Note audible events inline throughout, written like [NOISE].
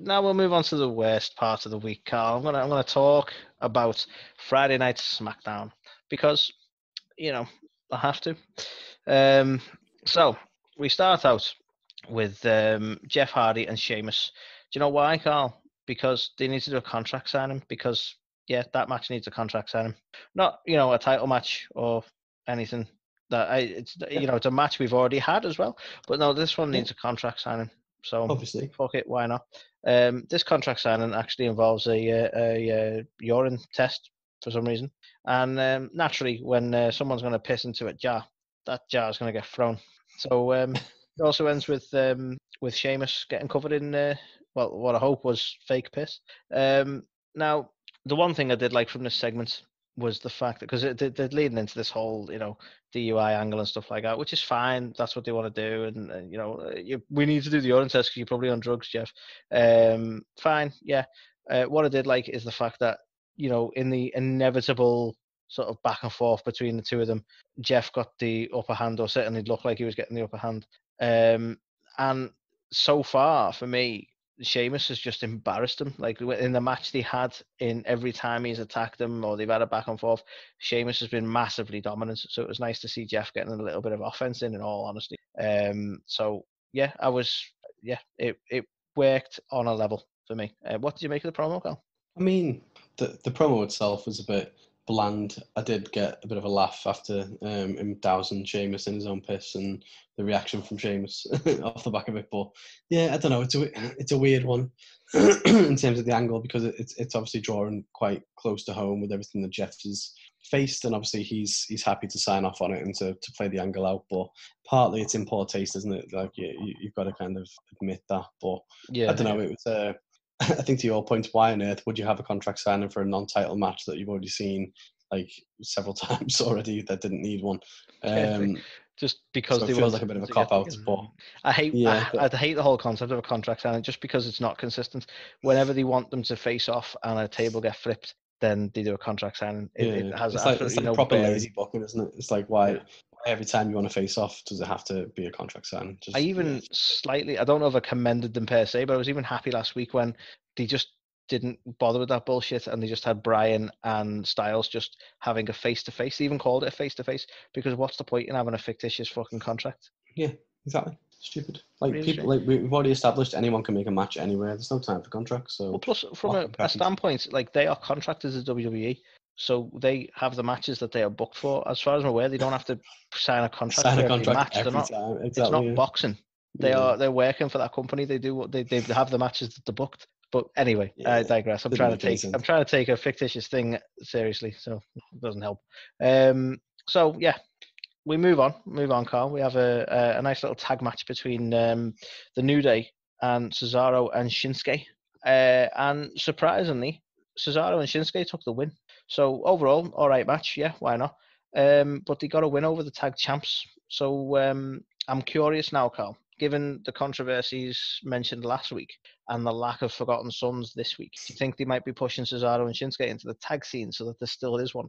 now we'll move on to the worst part of the week, Carl. I'm gonna I'm gonna talk about Friday Night SmackDown because you know I have to. Um, so we start out with um, Jeff Hardy and Sheamus. Do you know why, Carl? Because they need to do a contract signing. Because yeah, that match needs a contract signing. Not you know a title match or anything. That I, it's you know it's a match we've already had as well. But no, this one needs a contract signing. So Obviously. fuck it, why not? Um, this contract signing actually involves a, uh, a, a urine test for some reason, and um, naturally, when uh, someone's going to piss into a jar, that jar is going to get thrown. So um, [LAUGHS] it also ends with um, with Sheamus getting covered in uh, well, what I hope was fake piss. Um, now, the one thing I did like from this segment was the fact that because they're leading into this whole you know DUI angle and stuff like that, which is fine. That's what they want to do, and uh, you know uh, you, we need to do the urine test because you're probably on drugs, Jeff. Um, fine, yeah. Uh, what I did like is the fact that you know in the inevitable sort of back and forth between the two of them, Jeff got the upper hand, or certainly looked like he was getting the upper hand. Um, and so far for me, Sheamus has just embarrassed him. Like in the match they had, in every time he's attacked him or they've had a back and forth, Sheamus has been massively dominant. So it was nice to see Jeff getting a little bit of offense in. In all honesty, um, so yeah, I was yeah, it it worked on a level for me. Uh, what did you make of the promo, Carl? I mean, the the promo itself was a bit bland. I did get a bit of a laugh after um, him dousing Sheamus in his own piss and the reaction from Sheamus [LAUGHS] off the back of it. But yeah, I don't know. It's a it's a weird one [CLEARS THROAT] in terms of the angle because it's it's obviously drawing quite close to home with everything that Jeff has faced, and obviously he's he's happy to sign off on it and to, to play the angle out. But partly it's in poor taste, isn't it? Like you, you- you've got to kind of admit that. But Yeah, I don't know. It was. Uh, [LAUGHS] I think to your point, why on earth would you have a contract signing for a non-title match that you've already seen like several [LAUGHS] times already that didn't need one? Um, just because so they it feels like a bit of a cop out, but I hate Yeah, I, I hate the whole concept of a contract signing just because it's not consistent. Whenever they want them to face off and a table get flipped, then they do a contract signing. It, yeah, it has it's like it's like no proper bearing. lazy booking, isn't it? It's like why, Yeah. Every time you want to face off does it have to be a contract signing? Just, I yeah, even slightly, I don't know if I commended them per se, but I was even happy last week when they just didn't bother with that bullshit and they just had Bryan and Styles just having a face to face. They even called it a face to face because what's the point in having a fictitious fucking contract? yeah, exactly. Stupid. Like Really people, like we- we've already established, anyone can make a match anywhere. There's no time for contracts. So Well, plus from a, a standpoint, like they are contractors at WWE, so they have the matches that they are booked for. As far as I'm aware, they don't have to sign a contract sign a every contract match. every They're not. time. Exactly. It's not boxing. They Yeah. are. They're working for that company. They do what they they have the matches that they're booked. But anyway, I digress. I'm didn't trying to take. I'm trying to take a fictitious thing seriously, so it doesn't help. Um. So yeah, we move on. Move on, Carl. We have a a, a nice little tag match between um, the New Day and Cesaro and Shinsuke. Uh, and surprisingly, Cesaro and Shinsuke took the win. So overall, all right match. Yeah, why not? Um, but they got a win over the tag champs. So um, I'm curious now, Carl. Given the controversies mentioned last week and the lack of Forgotten Sons this week, do you think they might be pushing Cesaro and Shinsuke into the tag scene so that there still is one?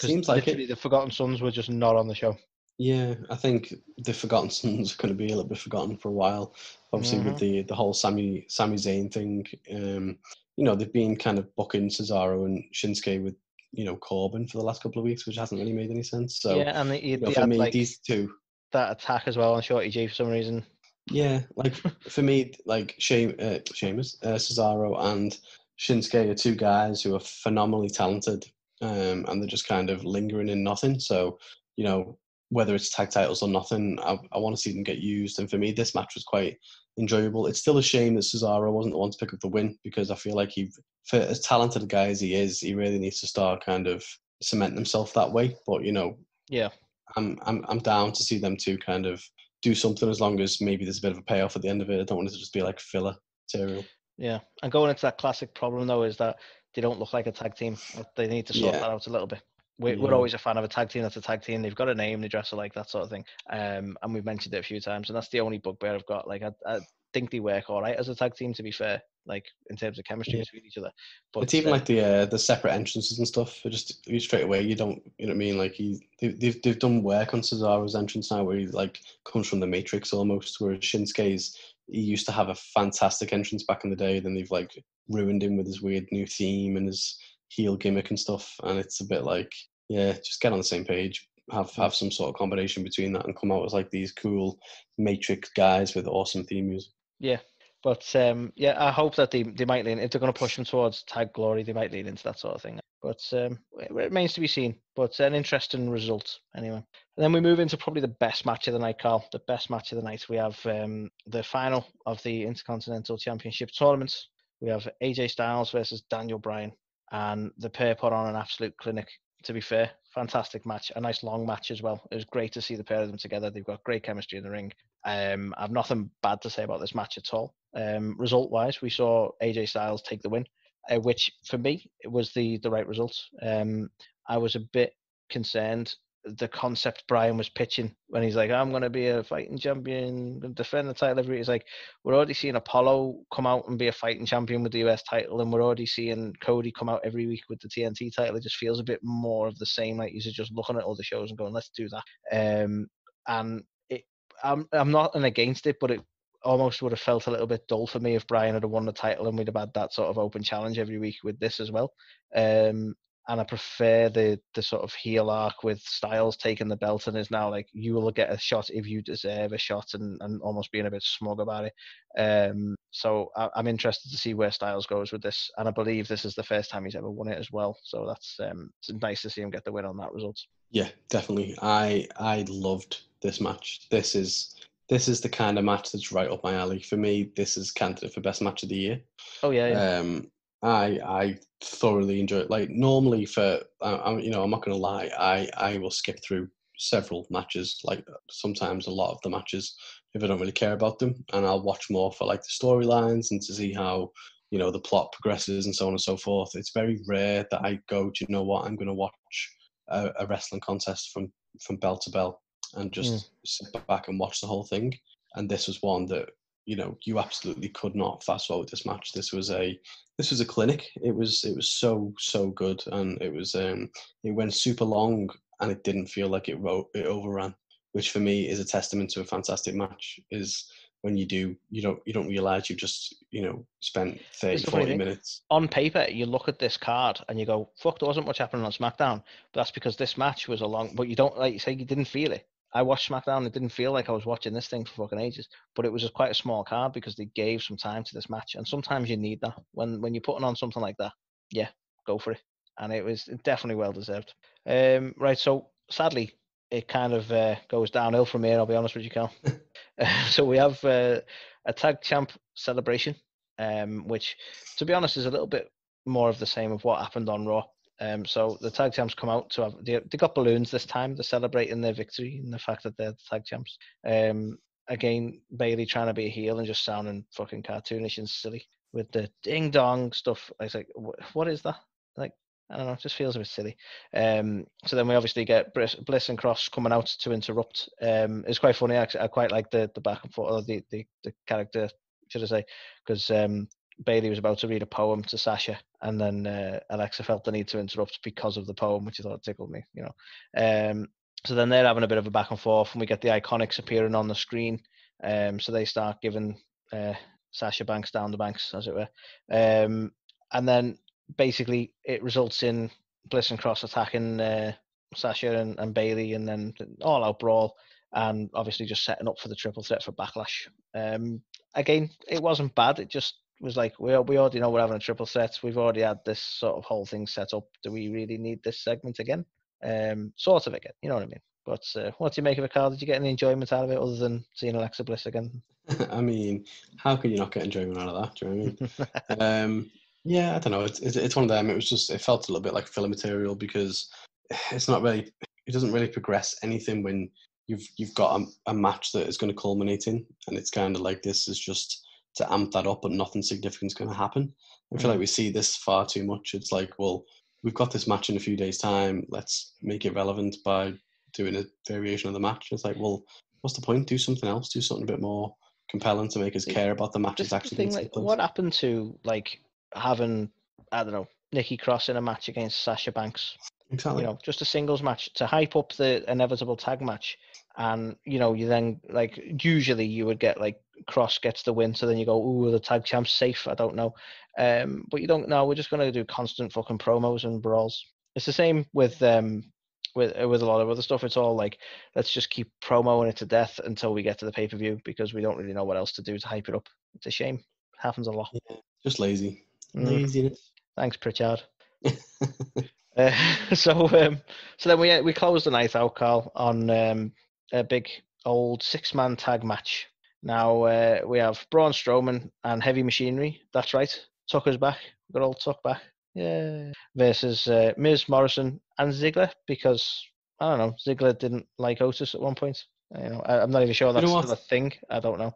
Seems like it. the Forgotten Sons were just not on the show. Yeah, I think the Forgotten [LAUGHS] Sons are going to be a little bit forgotten for a while. Obviously, with the the whole Sami Sami Zayn thing, um, you know, they've been kind of booking Cesaro and Shinsuke with you know Corbin for the last couple of weeks, which hasn't really made any sense. So, yeah, and they, you know, for me, like these two, that attack as well on Shorty G for some reason. yeah, like [LAUGHS] for me, like Shame, uh, Sheamus, uh, Cesaro, and Shinsuke are two guys who are phenomenally talented, um, and they're just kind of lingering in nothing. So, you know, whether it's tag titles or nothing, I, I want to see them get used. And for me, this match was quite enjoyable. It's still a shame that Cesaro wasn't the one to pick up the win because I feel like he, for as talented a guy as he is, he really needs to start kind of cementing himself that way. But you know, Yeah. I'm I'm I'm down to see them two kind of do something as long as maybe there's a bit of a payoff at the end of it. I don't want it to just be like filler material. Yeah, and going into that classic problem though is that they don't look like a tag team. They need to sort Yeah. that out a little bit. We, We're Yeah. always a fan of a tag team that's a tag team. They've got a name, they dress alike, that sort of thing. Um, and we've mentioned it a few times, and that's the only bugbear I've got. Like, I, I think they work all right as a tag team, to be fair. Like in terms of chemistry Yeah. between each other. But it's even uh, like the uh, the separate entrances and stuff. Just you straight away you don't you know what I mean. Like he they, they've they've done work on Cesaro's entrance now where he like comes from the Matrix almost. Whereas Shinsuke's he used to have a fantastic entrance back in the day. Then they've like ruined him with his weird new theme and his heel gimmick and stuff. And it's a bit like, yeah, just get on the same page. Have have some sort of combination between that and come out with like these cool Matrix guys with awesome theme music. Yeah, but um, yeah, I hope that they, they might lean if they're going to push them towards tag glory, they might lean into that sort of thing. But um, it remains to be seen. But an interesting result anyway. And then we move into probably the best match of the night, Carl. The best match of the night. We have um, the final of the Intercontinental Championship tournament. We have AJ Styles versus Daniel Bryan, and the pair put on an absolute clinic. To be fair, fantastic match, a nice long match as well. It was great to see the pair of them together. They've got great chemistry in the ring. Um, I've nothing bad to say about this match at all. Um, result wise, we saw AJ Styles take the win, uh, which for me was the the right result. Um, I was a bit concerned the concept Bryan was pitching when he's like, I'm going to be a fighting champion, defend the title every. He's like, we're already seeing Apollo come out and be a fighting champion with the US title, and we're already seeing Cody come out every week with the TNT title. It just feels a bit more of the same. Like he's just looking at all the shows and going, let's do that. Um, and it, I'm I'm not an against it, but it almost would have felt a little bit dull for me if Bryan had won the title and we'd have had that sort of open challenge every week with this as well. Um, and I prefer the the sort of heel arc with Styles taking the belt and is now like you will get a shot if you deserve a shot and, and almost being a bit smug about it. Um, so I, am interested to see where Styles goes with this, and I believe this is the first time he's ever won it as well. So that's um, it's nice to see him get the win on that result. Yeah, definitely. I I loved this match. This is this is the kind of match that's right up my alley. For me, this is candidate for best match of the year. Oh yeah. yeah. Um, I I thoroughly enjoy it. Like normally for I, you know I'm not going to lie I I will skip through several matches like sometimes a lot of the matches if I don't really care about them and I'll watch more for like the storylines and to see how you know the plot progresses and so on and so forth. It's very rare that I go do you know what I'm going to watch a, a, wrestling contest from from bell to bell and just mm. sit back and watch the whole thing. And this was one that you know you absolutely could not fast forward this match. This was a this was a clinic. It was it was so so good, and it was um it went super long, and it didn't feel like it wrote it overran, which for me is a testament to a fantastic match. Is when you do you don't you don't realize you've just you know spent 30 40 minutes on paper you look at this card and you go fuck there wasn't much happening on smackdown but that's because this match was a long but you don't like you say you didn't feel it I watched SmackDown. It didn't feel like I was watching this thing for fucking ages, but it was just quite a small card because they gave some time to this match, and sometimes you need that when when you're putting on something like that. Yeah, go for it, and it was definitely well deserved. Um, right, so sadly, it kind of uh, goes downhill from here. I'll be honest with you, Cal. [LAUGHS] [LAUGHS] so we have uh, a tag champ celebration, um, which, to be honest, is a little bit more of the same of what happened on Raw. Um, so the tag champs come out to have they, they got balloons this time. They're celebrating their victory and the fact that they're the tag champs. Um, again, Bayley trying to be a heel and just sounding fucking cartoonish and silly with the ding dong stuff. I was like, what is that? Like, I don't know, it just feels a bit silly. Um, so then we obviously get Bliss and Cross coming out to interrupt. Um, it's quite funny. Actually, I quite like the the back and forth, the the, the character, should I say, because um, Bayley was about to read a poem to Sasha, and then uh, Alexa felt the need to interrupt because of the poem, which I thought tickled me. You know, um, so then they're having a bit of a back and forth, and we get the IIconics appearing on the screen. Um, so they start giving uh, Sasha Banks down the banks, as it were, um, and then basically it results in Bliss and Cross attacking uh, Sasha and, and Bayley, and then all out brawl, and obviously just setting up for the triple threat for Backlash. Um, again, it wasn't bad. It just was like, we we already know we're having a triple set. We've already had this sort of whole thing set up. Do we really need this segment again? Um, sort of again. You know what I mean? But uh, what do you make of it, Carl? Did you get any enjoyment out of it other than seeing Alexa Bliss again? [LAUGHS] I mean, how could you not get enjoyment out of that? Do you know what I mean? [LAUGHS] um, yeah, I don't know. It's, it's one of them. It was just it felt a little bit like filler material because [SIGHS] it's not really. It doesn't really progress anything when you've you've got a, a match that is going to culminate in, and it's kind of like this is just to amp that up, but nothing significant is going to happen. I feel like mm. we see this far too much. It's like, well, we've got this match in a few days' time. Let's make it relevant by doing a variation of the match. It's like, well, what's the point? Do something else. Do something a bit more compelling to make us care about the match. matches actually. Thing, like, what happened to like having I don't know Nikki Cross in a match against Sasha Banks? Exactly. You know, just a singles match to hype up the inevitable tag match and you know you then like usually you would get like Cross gets the win. So then you go, ooh, the tag champ's safe. I don't know. Um, but you don't know. We're just going to do constant fucking promos and brawls. It's the same with um, with uh, with a lot of other stuff. It's all like let's just keep promoting it to death until we get to the pay per view because we don't really know what else to do to hype it up. It's a shame. It happens a lot. Yeah, just lazy. Mm. Laziness. Thanks, Prichard. [LAUGHS] Uh, [LAUGHS] so um, so then we we closed the night out, Carl, on um, a big old six man tag match. Now uh, we have Braun Strowman and Heavy Machinery. That's right. Tucker's back. We've got old Tuck back. Yeah. Versus uh, Miz Morrison and Ziggler because I don't know. Ziggler didn't like Otis at one point. You know, I, am not even sure that's You know a thing. I don't know.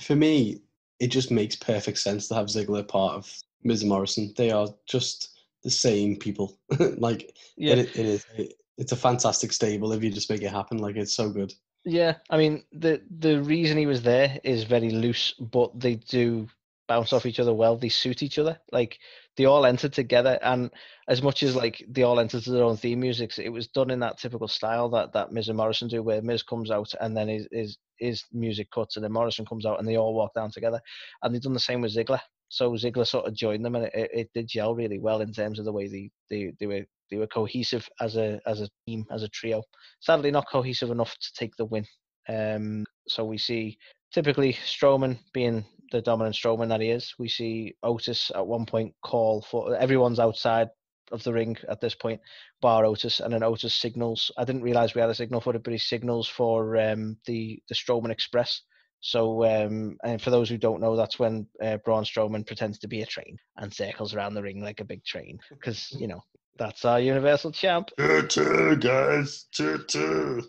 For me, it just makes perfect sense to have Ziggler part of Miz and Morrison. They are just the same people. [LAUGHS] like Yeah. it, it is. It, it's a fantastic stable if you just make it happen. Like it's so good. Yeah, I mean the the reason he was there is very loose, but they do bounce off each other well. They suit each other. Like they all entered together, and as much as like they all entered to their own theme music, it was done in that typical style that that Miz and Morrison do, where Miz comes out and then his his, his music cuts, and then Morrison comes out, and they all walk down together. And they've done the same with Ziggler. So Ziggler sort of joined them, and it, it, did gel really well in terms of the way they they, they were they were cohesive as a as a team as a trio. Sadly, not cohesive enough to take the win. Um, so we see typically Strowman being the dominant Strowman that he is. We see Otis at one point call for everyone's outside of the ring at this point, bar Otis, and then Otis signals. I didn't realize we had a signal for it, but he signals for um, the the Strowman Express. So, um, and for those who don't know, that's when uh, Braun Strowman pretends to be a train and circles around the ring like a big train, because you know that's our Universal Champ. Choo guys. Choo [LAUGHS]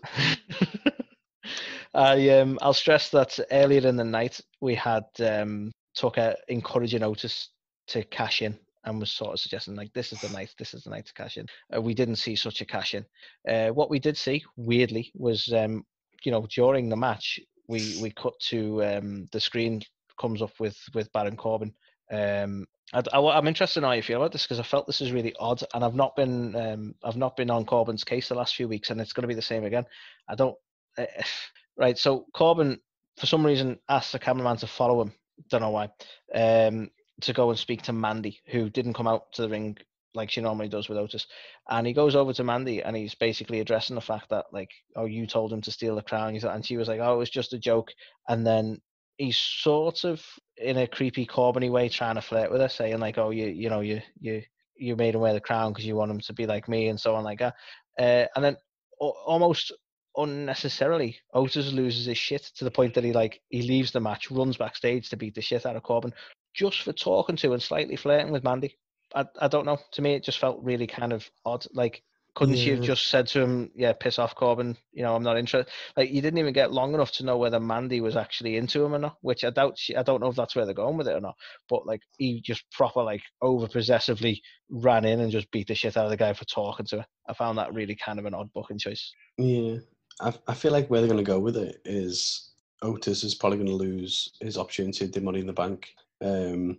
I um I'll stress that earlier in the night we had um Tucker encouraging Otis to cash in and was sort of suggesting like this is the night, this is the night to cash in. Uh, we didn't see such a cash in. Uh, what we did see, weirdly, was um you know during the match we we cut to um the screen comes up with with Baron Corbin. Um, I, am interested in how you feel about this because I felt this is really odd, and I've not been um, I've not been on Corbin's case the last few weeks, and it's going to be the same again. I don't. Uh, [SIGHS] right, so Corbin, for some reason, asked the cameraman to follow him. Don't know why. Um, to go and speak to Mandy, who didn't come out to the ring like she normally does with Otis. And he goes over to Mandy and he's basically addressing the fact that like, oh, you told him to steal the crown. And she was like, oh, it was just a joke. And then he's sort of in a creepy Corbiny way trying to flirt with her, saying like, oh, you you know you you you made him wear the crown because you want him to be like me and so on like that. Uh, and then a- almost unnecessarily, Otis loses his shit to the point that he like he leaves the match, runs backstage to beat the shit out of Corbin just for talking to and slightly flirting with Mandy. I, I don't know. To me, it just felt really kind of odd. Like, couldn't she have just said to him, "Yeah, piss off, Corbin. You know, I'm not interested." Like, you didn't even get long enough to know whether Mandy was actually into him or not. Which I doubt. She, I don't know if that's where they're going with it or not. But like, he just proper like over possessively ran in and just beat the shit out of the guy for talking to her. I found that really kind of an odd booking choice. Yeah, I, I feel like where they're going to go with it is Otis is probably going to lose his opportunity to do Money in the Bank um,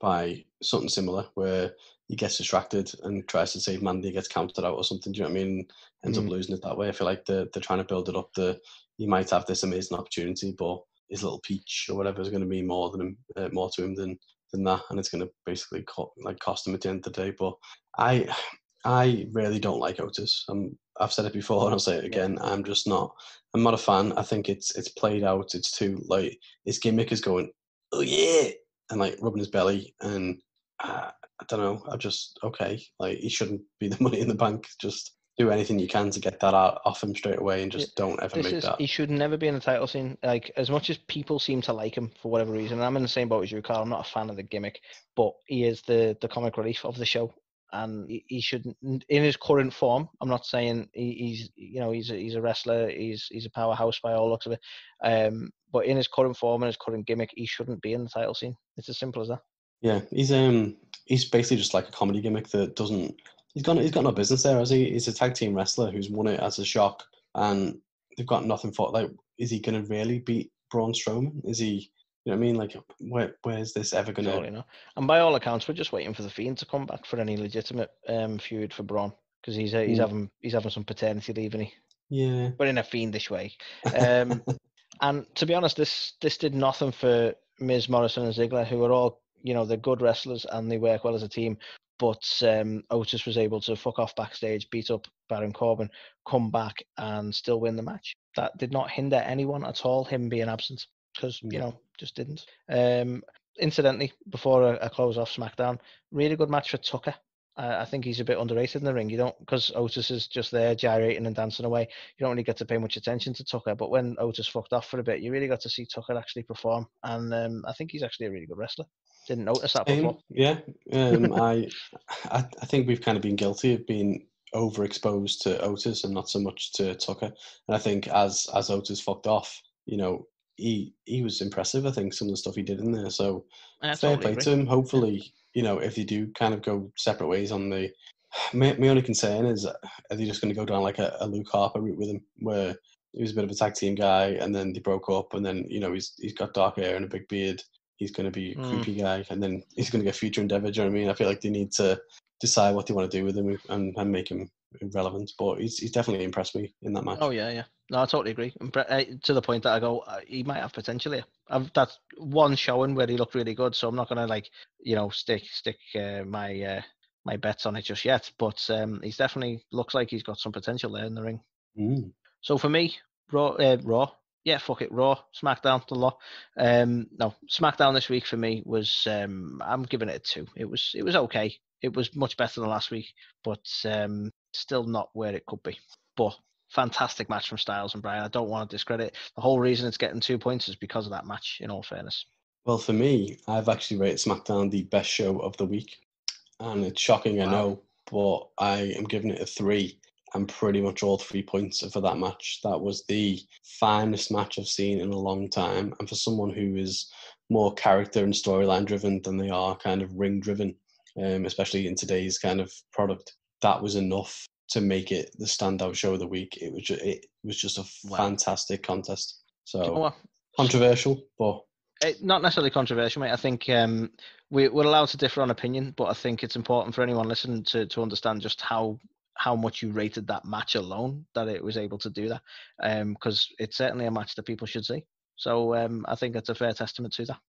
by something similar, where he gets distracted and tries to save Mandy, gets counted out or something. Do you know what I mean? Ends Mhm. up losing it that way. I feel like they're, they're trying to build it up. The he might have this amazing opportunity, but his little peach or whatever is going to be more than him, uh, more to him than than that, and it's going to basically co- like cost him at the end of the day. But I I really don't like Otis. I'm, I've said it before and I'll say it again. I'm just not. I'm not a fan. I think it's it's played out. It's too like his gimmick is going, oh yeah, and like rubbing his belly, and uh, I don't know. I just okay. Like he shouldn't be the [LAUGHS] money in the bank. Just do anything you can to get that out off him straight away, and just don't ever This make is that. he should never be in the title scene. Like as much as people seem to like him for whatever reason, and I'm in the same boat as you, Carl. I'm not a fan of the gimmick, but he is the the comic relief of the show, and he, he should in his current form. I'm not saying he, he's you know he's a, he's a wrestler. He's he's a powerhouse by all looks of it. Um, but in his current form and his current gimmick, he shouldn't be in the title scene. It's as simple as that. Yeah, he's um he's basically just like a comedy gimmick that doesn't. He's got he's got no business there, has he? He's a tag team wrestler who's won it as a shock, and they've got nothing for like. Is he going to really beat Braun Strowman? Is he? You know what I mean? Like, where where's this ever going to? not. And by all accounts, we're just waiting for the Fiend to come back for any legitimate um, feud for Braun because he's uh, he's Mm. having he's having some paternity leave, and he Yeah, but in a fiendish way. Um, [LAUGHS] And to be honest, this this did nothing for Miz Morrison and Ziggler, who are all you know they're good wrestlers and they work well as a team. But um, Otis was able to fuck off backstage, beat up Baron Corbin, come back and still win the match. That did not hinder anyone at all. Him being absent because you know just didn't. Um, incidentally, before I, I close off SmackDown, really good match for Tucker. I, I think he's a bit underrated in the ring. You don't because Otis is just there gyrating and dancing away. You don't really get to pay much attention to Tucker. But when Otis fucked off for a bit, you really got to see Tucker actually perform. And um, I think he's actually a really good wrestler. Didn't notice that before. yeah. Um, [LAUGHS] I, I I think we've kind of been guilty of being overexposed to Otis and not so much to Tucker. And I think as as Otis fucked off, you know, he he was impressive. I think some of the stuff he did in there. So fair totally play agree. to him. Hopefully, you know, if they do kind of go separate ways on the. My, my only concern is, are they just going to go down like a, a Luke Harper route with him, where he was a bit of a tag team guy, and then they broke up, and then you know he's he's got dark hair and a big beard. He's going to be a Mm. creepy guy, and then he's going to get future endeavor. Do you know what I mean? I feel like they need to decide what they want to do with him and, and make him relevant. But he's he's definitely impressed me in that match. Oh yeah, yeah. No, I totally agree. Uh, to the point that I go, uh, he might have potential here. I've, that's one showing where he looked really good, so I'm not gonna like, you know, stick stick uh, my uh, my bets on it just yet. But um, he's definitely looks like he's got some potential there in the ring. Mm. So for me, Raw, uh, Raw, yeah, fuck it, Raw, SmackDown, the law. Um, no, SmackDown this week for me was, um, I'm giving it a two. It was, it was okay. It was much better than last week, but um, still not where it could be. But fantastic match from Styles and Bryan. I don't want to discredit. The whole reason it's getting two points is because of that match. In all fairness, Well, for me, I've actually rated SmackDown the best show of the week. And it's shocking, I know, but I am giving it a three. And pretty much all three points for that match. That was the finest match I've seen in a long time. And for someone who is more character and storyline driven than they are kind of ring driven, um, especially in today's kind of product, that was enough to make it the standout show of the week. It was just, it was just a Wow. fantastic contest. Do you know So controversial, but Eh, not necessarily controversial, mate. I think um, we, we're allowed to differ on opinion, but I think it's important for anyone listening to to understand just how how much you rated that match alone that it was able to do that, because it's certainly a match that people should see. So um, I think it's a fair testament to that.